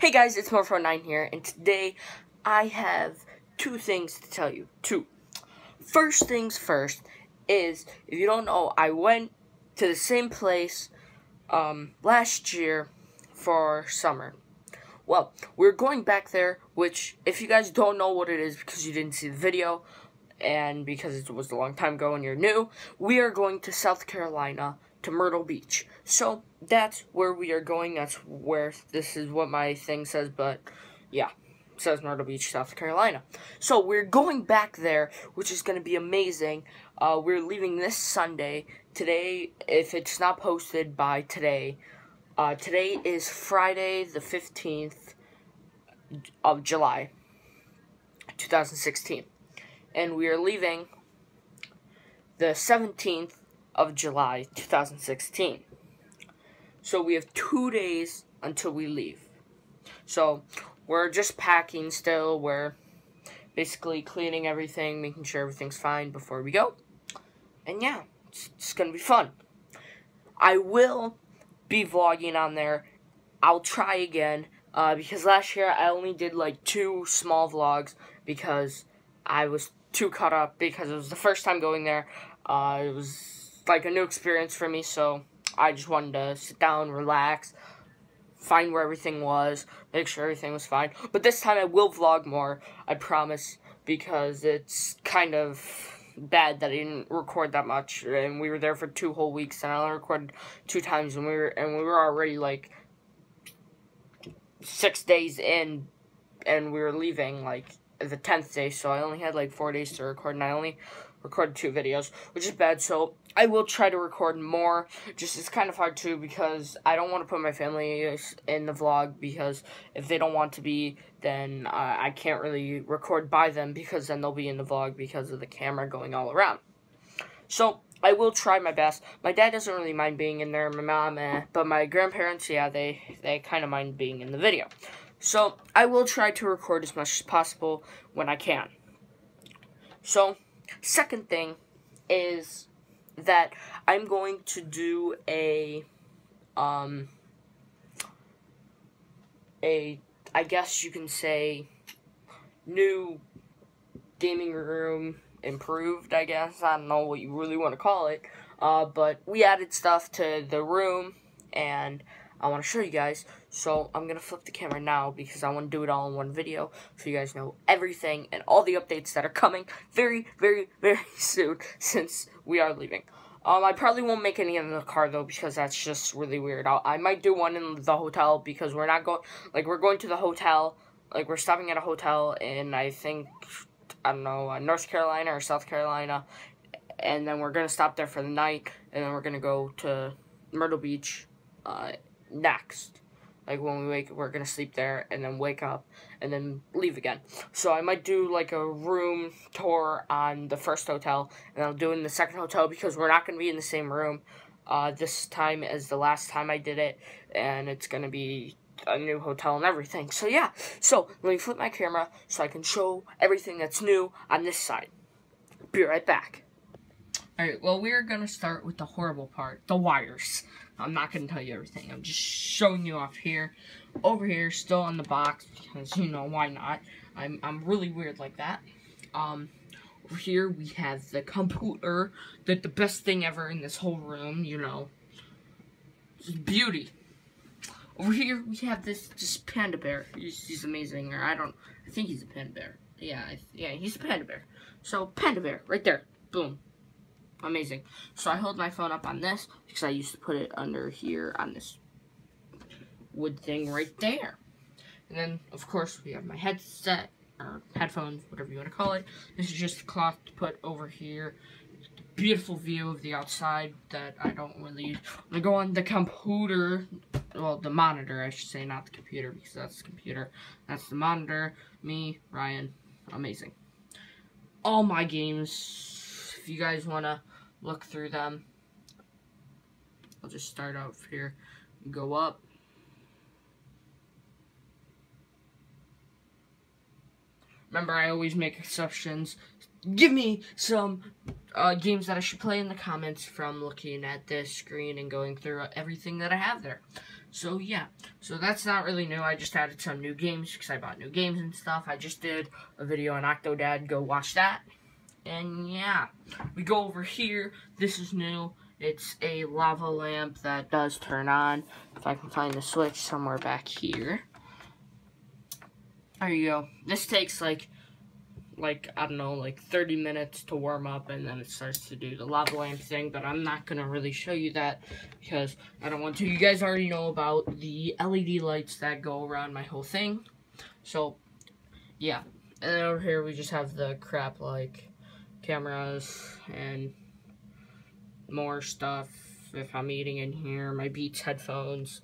Hey guys, it's Morpho9 here, and today I have two things to tell you. Two. First things first is, if you don't know, I went to the same place um, last year for summer. Well, we're going back there, which, if you guys don't know what it is because you didn't see the video, and because it was a long time ago and you're new, we are going to South Carolina to Myrtle Beach. So that's where we are going. That's where this is what my thing says, but yeah, says Myrtle Beach, South Carolina. So we're going back there, which is going to be amazing. Uh, we're leaving this Sunday. Today, if it's not posted by today, uh, today is Friday the 15th of July, 2016. And we are leaving the 17th of July 2016. So we have two days until we leave. So we're just packing still. We're basically cleaning everything, making sure everything's fine before we go. And yeah, it's, it's going to be fun. I will be vlogging on there. I'll try again. Uh, because last year I only did like two small vlogs because I was too caught up because it was the first time going there. Uh, it was like a new experience for me, so I just wanted to sit down, relax, find where everything was, make sure everything was fine. But this time I will vlog more, I promise, because it's kind of bad that I didn't record that much, and we were there for two whole weeks, and I only recorded two times, and we were and we were already like six days in, and we were leaving like the tenth day, so I only had like four days to record, and I only recorded two videos, which is bad. So I will try to record more. Just it's kind of hard too because I don't want to put my family in the vlog because if they don't want to be, then uh, I can't really record by them because then they'll be in the vlog because of the camera going all around. So I will try my best. My dad doesn't really mind being in there, my mom, eh, but my grandparents, yeah, they they kind of mind being in the video. So I will try to record as much as possible when I can. So second thing is that I'm going to do a, um, a, I guess you can say, new gaming room improved, I guess. I don't know what you really want to call it. Uh, but we added stuff to the room, and I want to show you guys. So I'm going to flip the camera now because I want to do it all in one video so you guys know everything and all the updates that are coming very, very, very soon since we are leaving. Um, I probably won't make any in the car though because that's just really weird. I'll, I might do one in the hotel because we're not going, like we're going to the hotel, like we're stopping at a hotel in I think, I don't know, uh, North Carolina or South Carolina. And then we're going to stop there for the night and then we're going to go to Myrtle Beach uh, next. Like when we wake, we're gonna sleep there and then wake up and then leave again. So I might do like a room tour on the first hotel and I'll do it in the second hotel because we're not gonna be in the same room uh, this time as the last time I did it, and it's gonna be a new hotel and everything. So yeah, so let me flip my camera so I can show everything that's new on this side. Be right back. Alright, well we're gonna start with the horrible part, the wires. I'm not going to tell you everything. I'm just showing you off here. Over here, still on the box, because, you know, why not? I'm, I'm really weird like that. Um, over here, we have the computer. The, the best thing ever in this whole room, you know. Beauty. Over here, we have this, this panda bear. He's, he's amazing. Or I don't, I think he's a panda bear. Yeah, I, yeah, he's a panda bear. So, panda bear, right there. Boom amazing. So I hold my phone up on this because I used to put it under here on this wood thing right there. And then, of course, we have my headset, or headphones, whatever you want to call it. This is just cloth to put over here. Beautiful view of the outside that I don't really use. I'm going to go on the computer, well, the monitor, I should say, not the computer, because that's the computer. That's the monitor. Me, Ryan, amazing. All my games, if you guys want to look through them. I'll just start out here go up. Remember, I always make exceptions. Give me some uh, games that I should play in the comments from looking at this screen and going through everything that I have there. So yeah, so that's not really new. I just added some new games because I bought new games and stuff. I just did a video on Octodad. Go watch that. And yeah, we go over here. This is new. It's a lava lamp that does turn on. If I can find the switch somewhere back here. There you go. This takes like like, I don't know, like 30 minutes to warm up and then it starts to do the lava lamp thing, but I'm not going to really show you that because I don't want to. You guys already know about the LED lights that go around my whole thing. So, yeah. And then over here we just have the crap like cameras and more stuff if I'm eating in here, my Beats headphones,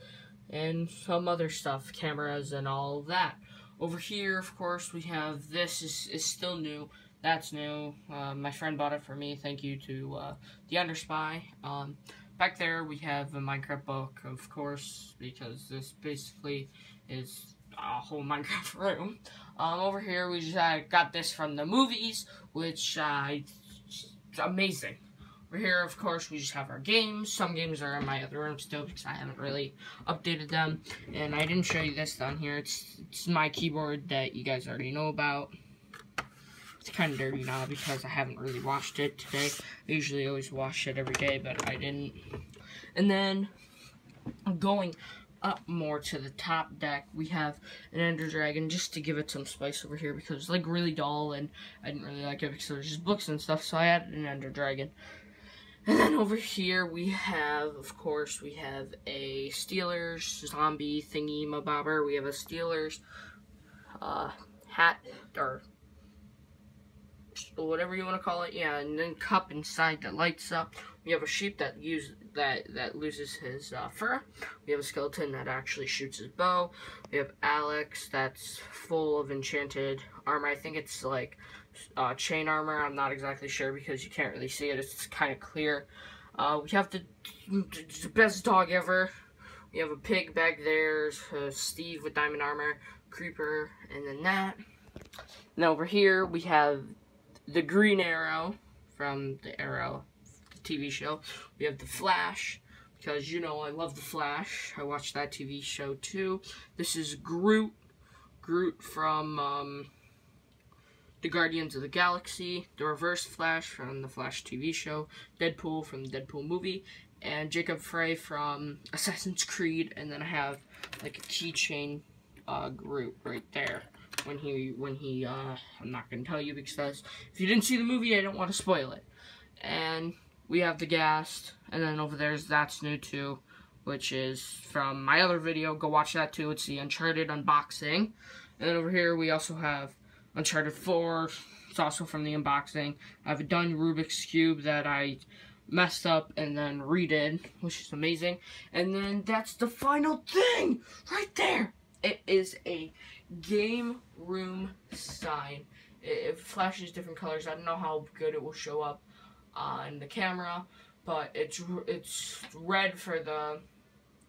and some other stuff, cameras and all that. Over here, of course, we have this is, is still new. That's new. Uh, my friend bought it for me. Thank you to uh, the Underspy. Um, back there, we have a Minecraft book, of course, because this basically is a whole Minecraft room. Um, over here, we just uh, got this from the movies, which uh, amazing. Over here, of course, we just have our games. Some games are in my other room still because I haven't really updated them. And I didn't show you this down here. It's, it's my keyboard that you guys already know about. It's kind of dirty now because I haven't really washed it today. I usually always wash it every day, but I didn't. And then, I'm going up more to the top deck, we have an Ender Dragon just to give it some spice over here because it's like really dull and I didn't really like it because there's just books and stuff, so I added an Ender Dragon. And then over here we have, of course, we have a Steelers zombie thingy mabobber. We have a Steelers uh, hat, or whatever you want to call it. Yeah, and then cup inside that lights up. We have a sheep that use that that loses his uh, fur. We have a skeleton that actually shoots his bow. We have Alex that's full of enchanted armor. I think it's like uh, chain armor. I'm not exactly sure because you can't really see it. It's kind of clear. Uh, we have the, the, best dog ever. We have a pig back there. Uh, Steve with diamond armor. Creeper. And then that. And over here we have the Green Arrow from the Arrow TV show. We have the Flash because you know I love the Flash. I watched that TV show too. This is Groot. Groot from um, the Guardians of the Galaxy, the Reverse Flash from the Flash TV show, Deadpool from the Deadpool movie, and Jacob Frye from Assassin's Creed, and then I have like a keychain uh, group right there. When he, when he, uh, I'm not gonna tell you because if you didn't see the movie, I don't want to spoil it. And we have the Ghast, and then over there's That's New too, which is from my other video. Go watch that too. It's the Uncharted unboxing. And then over here we also have Uncharted 4. It's also from the unboxing. I have a done Rubik's Cube that I messed up and then redid, which is amazing. And then that's the final thing right there. It is a game room sign. It flashes different colors. I don't know how good it will show up on the camera, but it's it's red for the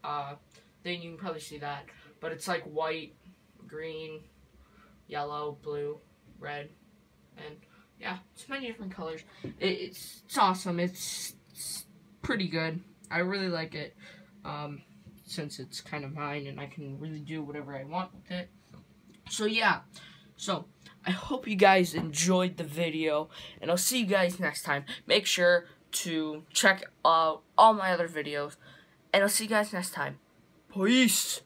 uh, thing. You can probably see that, but it's like white, green, yellow, blue, red, and yeah, it's many different colors. It, it's it's awesome. It's, it's, pretty good. I really like it um, since it's kind of mine and I can really do whatever I want with it. So yeah, so I hope you guys enjoyed the video and I'll see you guys next time. Make sure to check out all my other videos and I'll see you guys next time. Peace!